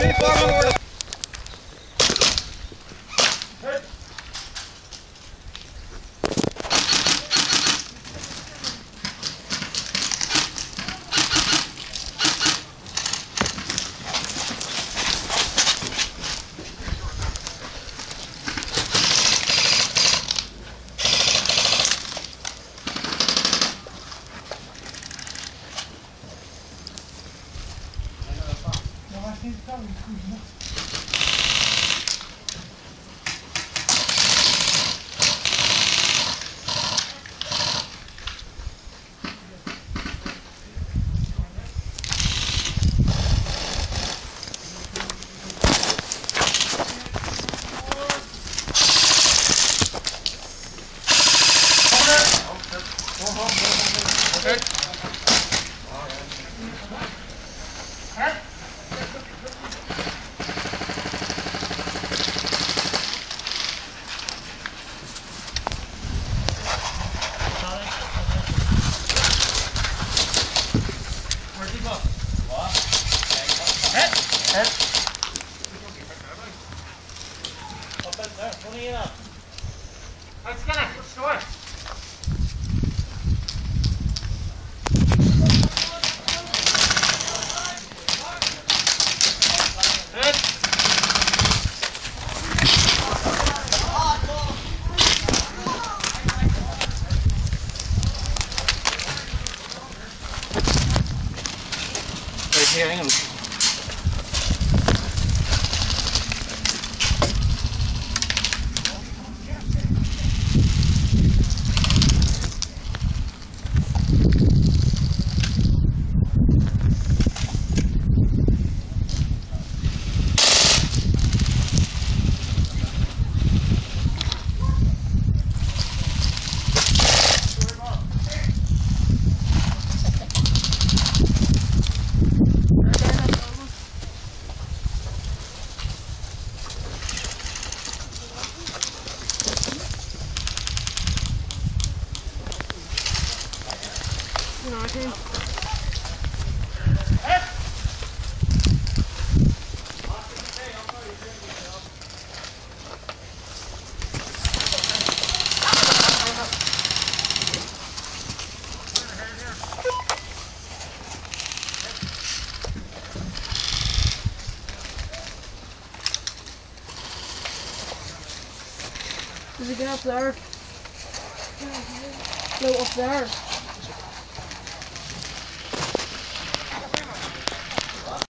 Three, four, one, Okay. Let's get it. Let's do it. hearing. here. knocking. There's a guy up there. No, up there.